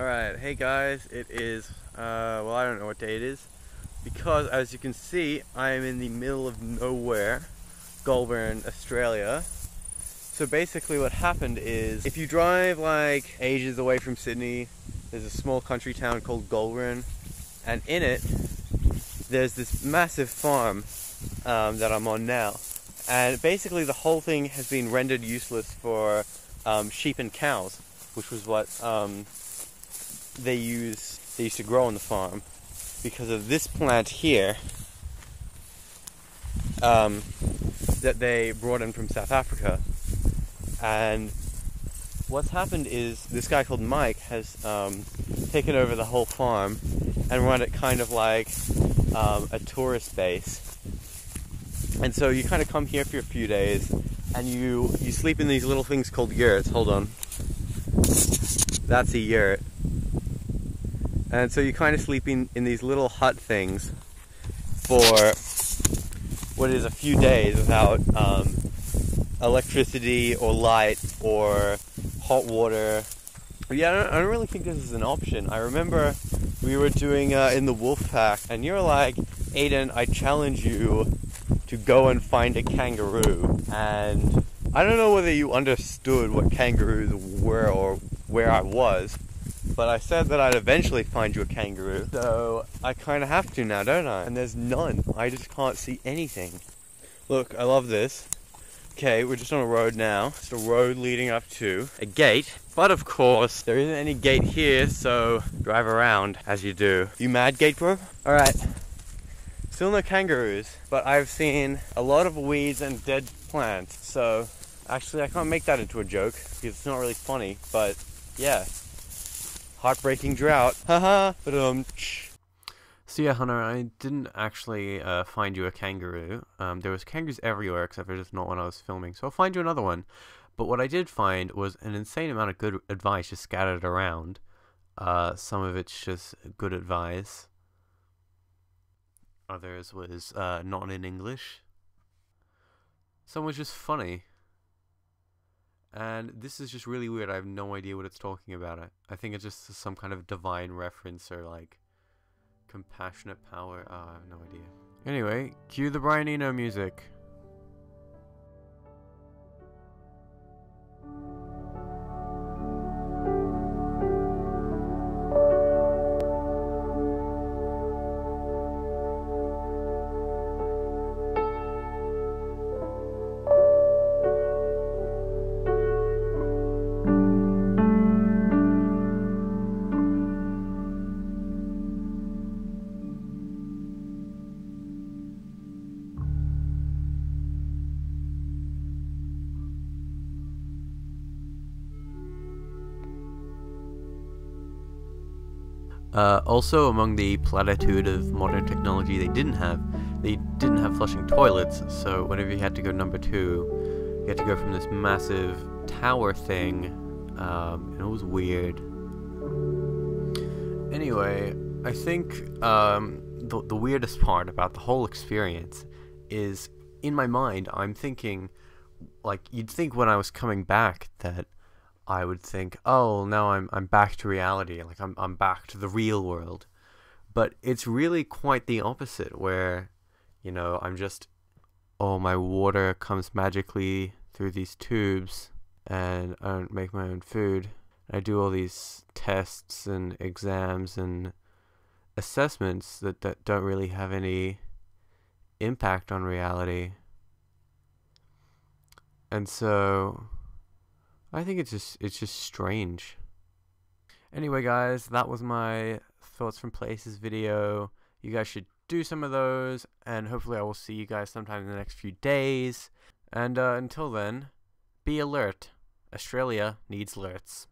hey guys, it is, uh, well I don't know what day it is, because as you can see, I am in the middle of nowhere, Goulburn, Australia. So basically what happened is, if you drive like ages away from Sydney, there's a small country town called Goulburn, and in it, there's this massive farm um, that I'm on now. And basically the whole thing has been rendered useless for um, sheep and cows, which was what um, they use they used to grow on the farm because of this plant here um, that they brought in from South Africa. And what's happened is this guy called Mike has um, taken over the whole farm and run it kind of like um, a tourist base. And so you kind of come here for a few days and you you sleep in these little things called yurts. Hold on. That's a yurt. And so you're kind of sleep in, these little hut things for what is a few days without um, electricity or light or hot water. Yeah, I don't, I don't, really think this is an option. I remember we were doing uh, in the wolf pack, and you're like, Aidan, I challenge you to go and find a kangaroo. And I don't know whether you understood what kangaroos were or where I was, but I said that I'd eventually find you a kangaroo. So I kind of have to now, don't I? And there's none. I just can't see anything. Look, I love this. Okay, we're just on a road now. It's a road leading up to a gate. But of course, there isn't any gate here, so drive around as you do. You mad, gate bro? Alright. Still no kangaroos, but I've seen a lot of weeds and dead plants. So actually, I can't make that into a joke because it's not really funny, but yeah. Heartbreaking drought. Haha. So yeah, Hunter, I didn't actually uh, find you a kangaroo. Um, there was kangaroos everywhere, except for just not when I was filming. So I'll find you another one. But what I did find was an insane amount of good advice just scattered around. Uh, some of it's just good advice. Others was uh, not in English. Some was just funny. And this is just really weird. I have no idea what it's talking about. I, I think it's just some kind of divine reference or like Compassionate power. I have no idea. Anyway, cue the Brian Eno music. Uh, also, among the platitude of modern technology they didn't have, they didn't have flushing toilets, so whenever you had to go number two, you had to go from this massive tower thing, um, and it was weird. Anyway, I think um, the, the weirdest part about the whole experience is, in my mind, I'm thinking, like, you'd think when I was coming back that I would think, oh, now I'm I'm back to reality, like I'm I'm back to the real world. But it's really quite the opposite, where, you know, I'm just, oh, my water comes magically through these tubes, and I don't make my own food. I do all these tests and exams and assessments that, that don't really have any impact on reality. And so I think it's just it's just strange. Anyway, guys, that was my thoughts from places video. You guys should do some of those, and hopefully I will see you guys sometime in the next few days. And uh, until then, be alert. Australia needs alerts.